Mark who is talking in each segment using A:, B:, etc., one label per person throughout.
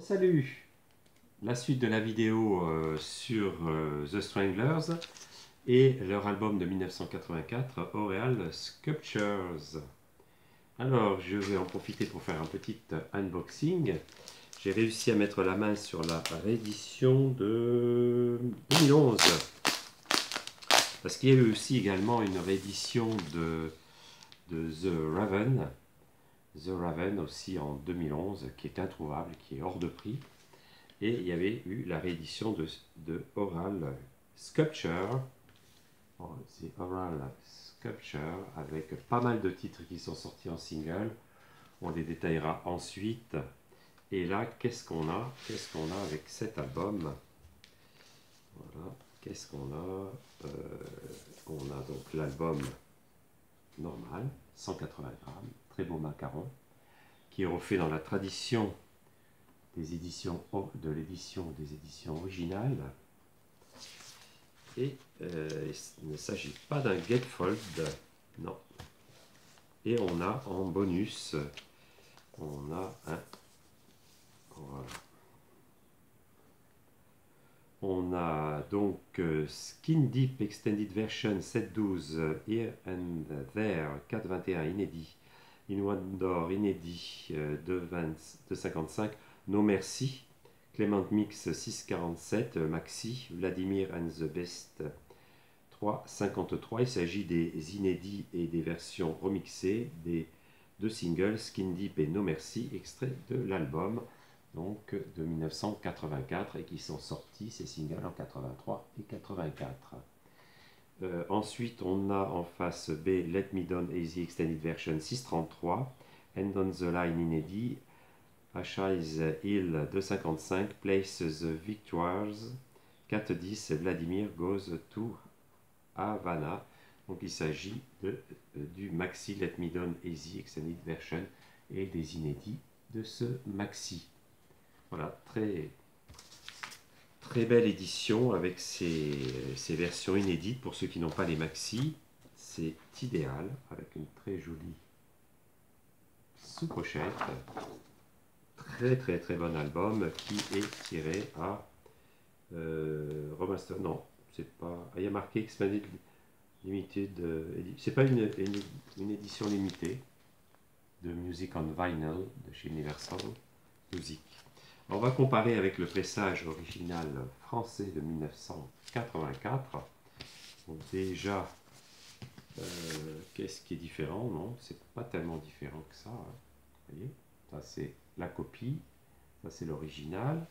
A: Salut La suite de la vidéo euh, sur euh, The Stranglers et leur album de 1984, Aureal Sculptures. Alors, je vais en profiter pour faire un petit unboxing. J'ai réussi à mettre la main sur la réédition de 2011. Parce qu'il y a eu aussi également une réédition de The Raven, The Raven aussi en 2011, qui est introuvable, qui est hors de prix. Et il y avait eu la réédition de, Oral Sculpture, oh, c'est Oral Sculpture, avec pas mal de titres qui sont sortis en single. On les détaillera ensuite. Et là, qu'est-ce qu'on a? Qu'est-ce qu'on a avec cet album? Voilà, qu'est-ce qu'on a? Euh, On a donc l'album normal, 180 grammes, très beau macaron, qui est refait dans la tradition des éditions de l'édition des éditions originales. Et euh, il ne s'agit pas d'un gatefold, non. Et on a en bonus, on a un voilà. On a donc euh, Skin Deep Extended Version 7.12 Here and There 4.21 inédit. In Door inédit euh, de, 55. No Merci. Clement Mix 647 Maxi. Vladimir and the Best 3.53. Il s'agit des inédits et des versions remixées des deux singles Skin Deep et No Merci, extrait de l'album donc de 1984 et qui sont sortis ces singles en 83 et 84. Euh, ensuite, on a en face B Let Me Down Easy Extended Version 633, End on the Line inédit, Ashi's Hill 255, Place the Victoires 410, Vladimir Goes to Havana. Donc il s'agit euh, du maxi Let Me Down Easy Extended Version et des inédits de ce maxi. Voilà, très, très belle édition avec ces, versions inédites pour ceux qui n'ont pas les maxi. C'est idéal avec une très jolie sous-pochette. Très très très bon album qui est tiré à euh, Remaster. Non, c'est pas. il y a marqué Expanded Limited. Euh, c'est pas une, édition limitée de Music on Vinyl de chez Universal Music. On va comparer avec le pressage original français de 1984. déjà, euh, qu'est-ce qui est différent? Non, c'est pas tellement différent que ça. Hein. Vous voyez? Ça, c'est la copie. Ça, c'est l'original.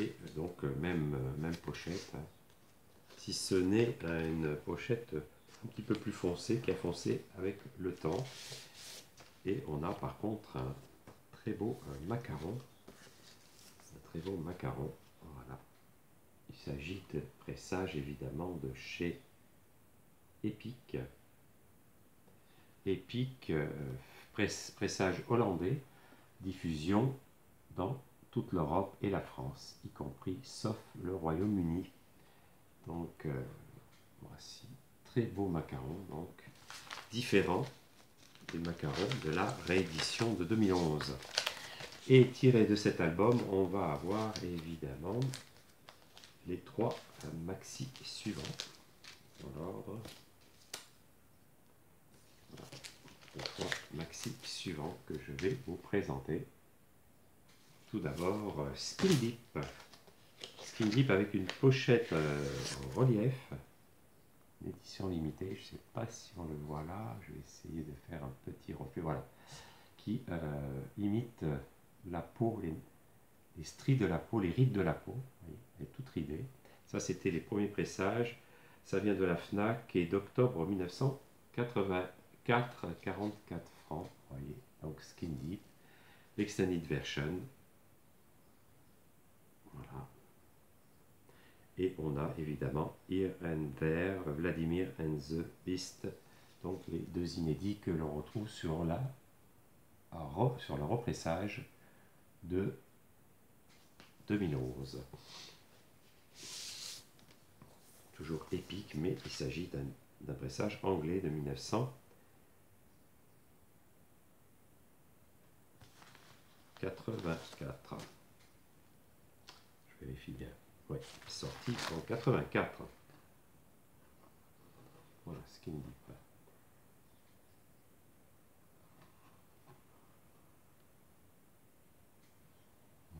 A: Et donc, même, même pochette. Hein. Si ce n'est une pochette un petit peu plus foncée, qui a foncé avec le temps. Et on a par contre très beau macaron. Un très beau macaron. Voilà. Il s'agit de pressage évidemment de chez Epic. Epic, euh, pressage hollandais, diffusion dans toute l'Europe et la France, y compris sauf le Royaume-Uni. Donc euh, voici, très beau macaron, donc différent des macarons de la réédition de 2011. Et tiré de cet album, on va avoir évidemment les trois maxi suivants dans l'ordre. Les trois maxi suivants que je vais vous présenter. Tout d'abord, Skin Deep. Skin Deep avec une pochette euh, en relief édition limitée, je ne sais pas si on le voit là, je vais essayer de faire un petit reflet, voilà, qui euh, imite la peau, les, stries de la peau, les rides de la peau, elle est toute ridée. Ça, c'était les premiers pressages, ça vient de la FNAC et d'octobre 1984, 44 francs, voyez, donc Skin Deep, l'extended version, voilà, et on a évidemment Here and There, Vladimir and the Beast, donc les deux inédits que l'on retrouve sur, la, sur le repressage de 2011. Toujours épique, mais il s'agit d'un pressage anglais de 1984. 84. Je vérifie bien. Oui, sorti en 84. Voilà ce qu'il me dit.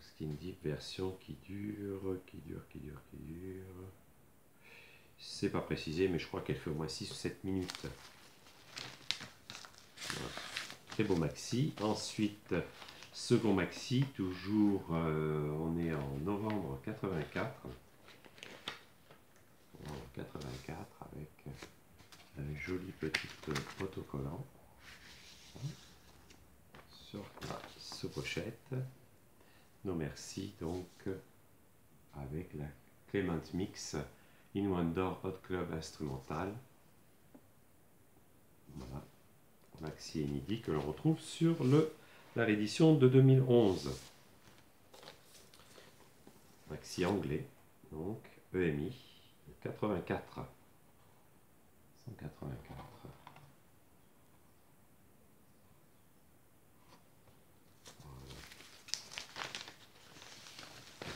A: Skin Deep version qui dure, qui dure, qui dure, qui dure. C'est pas précisé, mais je crois qu'elle fait au moins 6 ou 7 minutes. Très beau maxi. Ensuite, second maxi, toujours, euh, on est en novembre 84. 84 avec un joli petit autocollant sur la ce pochette. Non merci donc avec la Clement Mix In Wonder Hot Club instrumental. Voilà, maxi midi que l'on retrouve sur le, la réédition de 2011. Maxi anglais, donc EMI 84. 184.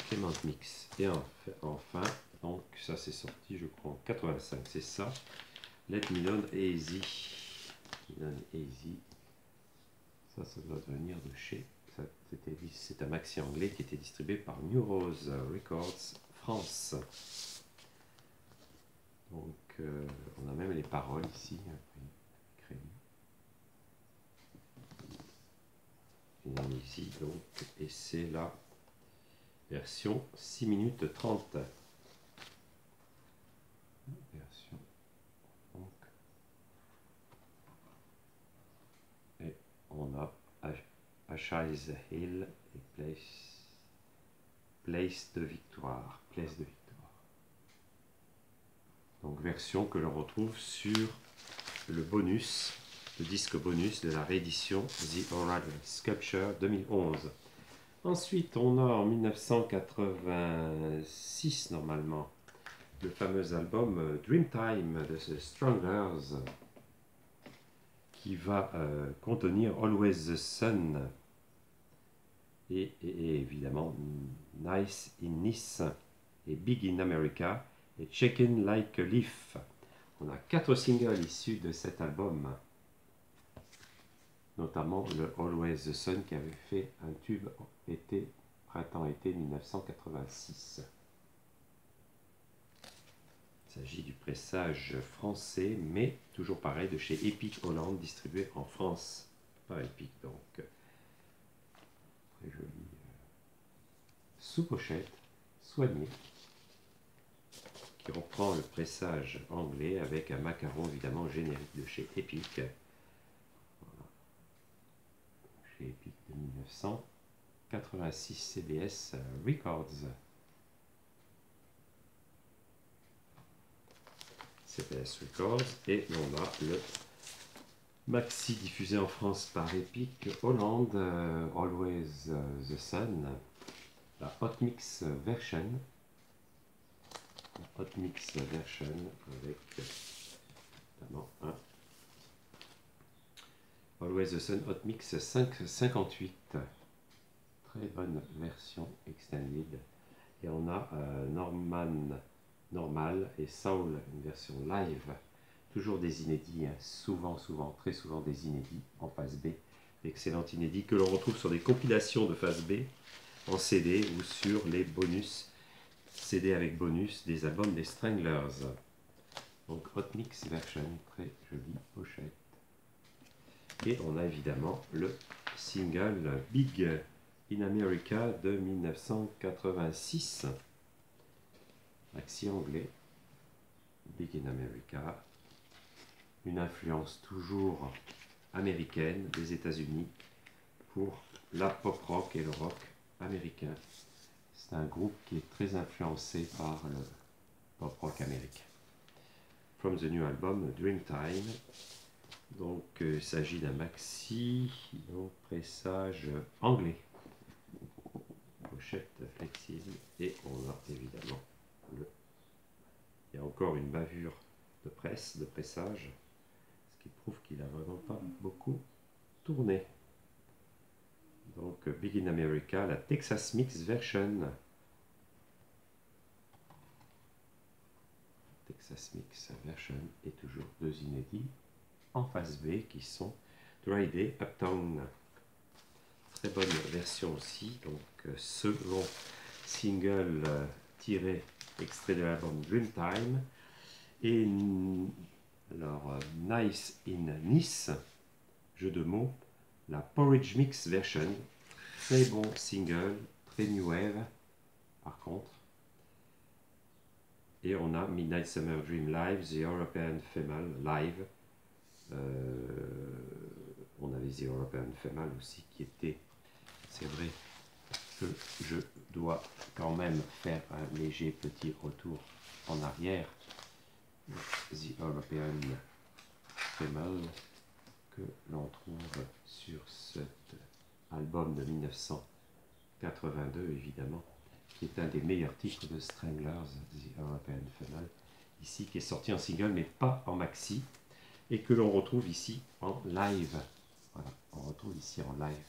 A: Clément Mix. Et enfin, donc ça c'est sorti je crois en 85, c'est ça. Let Me Know Easy. Easy. Ça, ça doit venir de chez. C'est un maxi anglais qui était distribué par New Rose Records France. Donc, euh, on a même les paroles ici. Ici, donc, et c'est la version 6 minutes 30. Version. Donc, et on a Achise Hill et Place, Place de Victoire. Place de Victoire. Donc version que l'on retrouve sur le bonus, le disque bonus de la réédition The Oral Sculpture 2011. Ensuite, on a en 1986 normalement le fameux album euh, Dreamtime de The Strangers qui va euh, contenir Always the Sun et, évidemment Nice in Nice et Big in America et Chicken Like a Leaf. On a quatre singles issus de cet album notamment le Always the Sun qui avait fait un tube été, printemps-été 1986. Il s'agit du pressage français, mais toujours pareil, de chez Epic Hollande, distribué en France par Epic. Donc, euh, sous-pochette, soigné, qui reprend le pressage anglais avec un macaron évidemment générique de chez Epic. Chez Epic de 1900. 86 CBS Records. CBS Records. Et on a le maxi diffusé en France par Epic Hollande, euh, Always euh, the Sun, la Hot Mix version. La Hot Mix version avec notamment un Always the Sun Hot Mix 558 bonne version extended. Et on a euh, Norman normal et Soul, une version live. Toujours des inédits, hein. souvent, souvent, très souvent des inédits en phase B. Excellent inédit que l'on retrouve sur des compilations de phase B en CD ou sur les bonus CD avec bonus des albums des Stranglers. Donc Hot Mix version, très jolie pochette. Et on a évidemment le single Big in America de 1986. Maxi anglais. Big in America. Une influence toujours américaine des États-Unis pour la pop rock et le rock américain. C'est un groupe qui est très influencé par le pop rock américain. From the new album Dreamtime. Donc euh, il s'agit d'un maxi, donc pressage anglais pochette flexible et on a évidemment le il y a encore une bavure de presse de pressage qui prouve qu'il a vraiment pas beaucoup tourné Donc Big in America, la Texas Mix version. Texas Mix version et toujours deux inédits en face B qui sont Dry Day Uptown. Très bonne version aussi, donc second single euh, tiré extrait de l'album Dreamtime et alors euh, Nice in Nice, jeu de mots, la Porridge Mix version, très bon single, très new wave par contre. Et on a Midnight Summer Dream Live, The European Female Live. Euh, on avait The European Female aussi qui était, c'est vrai, que je dois quand même faire un léger petit retour en arrière. The European Female que l'on trouve sur cet album de 1982 évidemment qui est un des meilleurs titres de Stranglers, The European Female ici qui est sorti en single mais pas en maxi et que l'on retrouve ici en live. Voilà, on retrouve ici en live.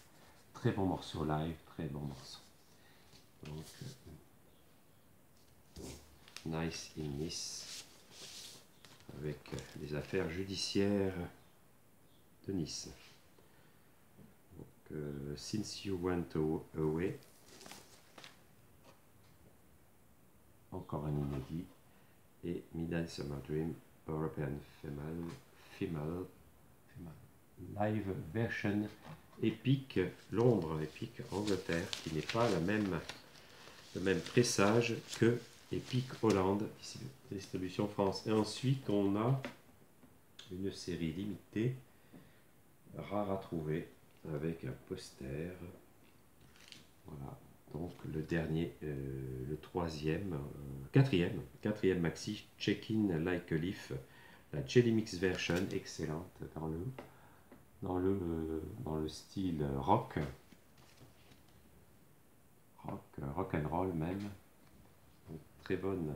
A: Très bon morceau live, très bon morceau. Donc euh, Nice in Nice avec les affaires judiciaires de Nice. Since You Went Away, encore un inédit, et Midnight Summer Dream, European Female, Female, Live Version Epic Londres, Epic Angleterre, qui n'est pas la même, le même pressage que Epic Hollande, ici distribution France. Et ensuite, on a une série limitée, rare à trouver, avec un poster. Voilà, donc le dernier, euh, le troisième, euh, quatrième, quatrième maxi, Check-in Like a Leaf, la Jelly Mix version, excellente dans le, dans le, dans le style rock, rock, rock and roll même bonne.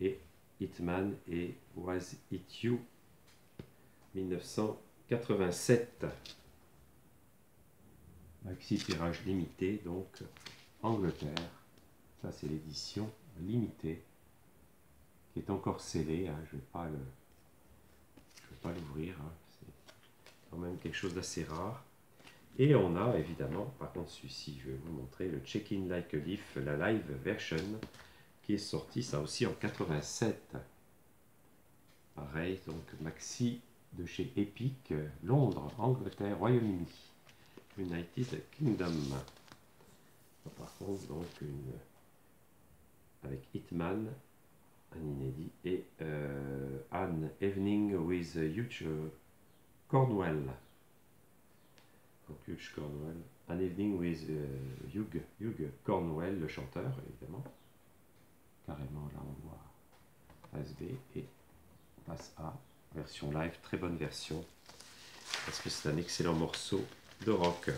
A: Et Hitman et Was It You 1987. Maxi tirage limité, donc Angleterre. Ça, c'est l'édition limitée qui est encore scellée. Hein. Je ne vais pas le, pas l'ouvrir. Hein. C'est quand même quelque chose d'assez rare. Et on a évidemment, par contre celui-ci, je vais vous montrer le Check-in Like a Leaf, la live version qui est sorti ça aussi en 87. Pareil, donc Maxi de chez Epic, Londres, Angleterre, Royaume-Uni, United Kingdom. Par contre, donc une avec Hitman, un inédit, et euh, An Evening with Hugh Cornwell. Donc Hugh Cornwell, An Evening with euh, Hugh, Hugh Cornwell, le chanteur évidemment carrément là on voit B et passe à version live, très bonne version parce que c'est un excellent morceau de rock.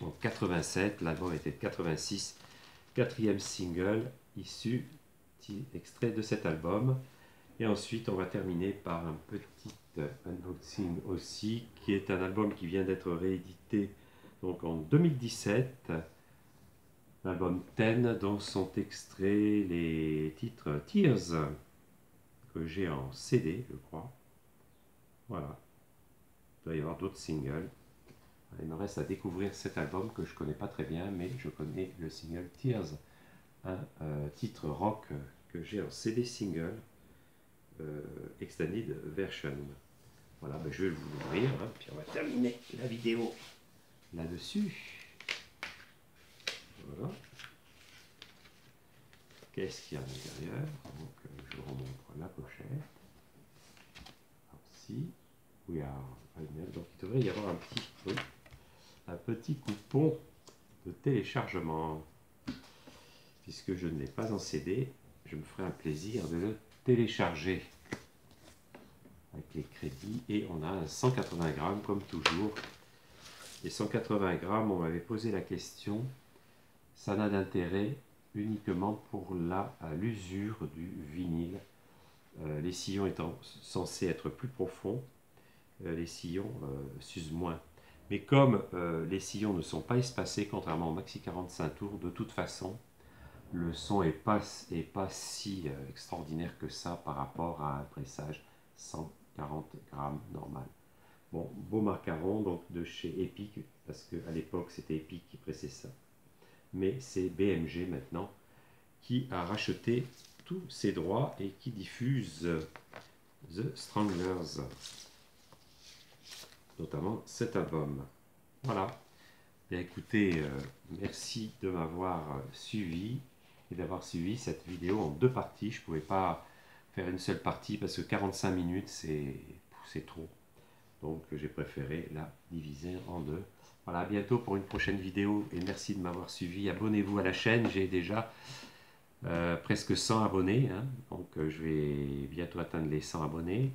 A: En 87, l'album était de 86, quatrième single issu extrait de cet album. Et ensuite, on va terminer par un petit unboxing aussi, qui est un album qui vient d'être réédité donc en 2017 l'album Ten, dont sont extraits les titres Tears, que j'ai en CD, je crois. Voilà. Il doit y avoir d'autres singles. Il me reste à découvrir cet album que je connais pas très bien, mais je connais le single Tears, un euh, titre rock que j'ai en CD single, euh, extended version. Voilà, ben, je vais vous l'ouvrir, hein, puis on va terminer la vidéo là-dessus. Voilà. Qu'est-ce qu'il y a à l'intérieur Donc, euh, je vous remontre la pochette. Donc, il devrait y avoir un petit, un petit coupon de téléchargement. Puisque je ne l'ai pas en CD, je me ferai un plaisir de le télécharger avec les crédits. Et on a 180 grammes, comme toujours. Les 180 grammes, on m'avait posé la question ça n'a d'intérêt uniquement pour l'usure du vinyle. Euh, les sillons étant censés être plus profonds, euh, les sillons euh, s'usent moins. Mais comme euh, les sillons ne sont pas espacés, contrairement au Maxi 45 tours, de toute façon, le son n'est pas, est pas si euh, extraordinaire que ça par rapport à un pressage 140 grammes normal. Bon, beau macaron donc de chez Epic, parce qu'à l'époque c'était Epic qui pressait ça. Mais c'est BMG maintenant qui a racheté tous ses droits et qui diffuse The Stranglers, notamment cet album. Voilà. Écoutez, euh, merci de m'avoir suivi et d'avoir suivi cette vidéo en deux parties. Je ne pouvais pas faire une seule partie parce que 45 minutes c'est trop. Donc j'ai préféré la diviser en deux. Voilà, à bientôt pour une prochaine vidéo et merci de m'avoir suivi. Abonnez-vous à la chaîne, j'ai déjà euh, presque 100 abonnés. Hein. donc euh, je vais bientôt atteindre les 100 abonnés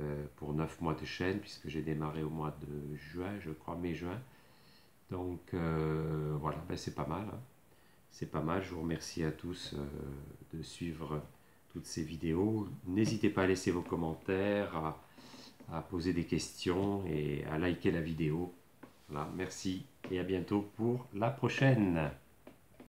A: euh, pour 9 mois de chaîne puisque j'ai démarré au mois de juin, je crois, mai-juin. Donc voilà, ben, c'est pas mal. Hein. C'est pas mal, je vous remercie à tous de suivre toutes ces vidéos. N'hésitez pas à laisser vos commentaires, à, poser des questions et à liker la vidéo. Voilà, merci et à bientôt pour la prochaine.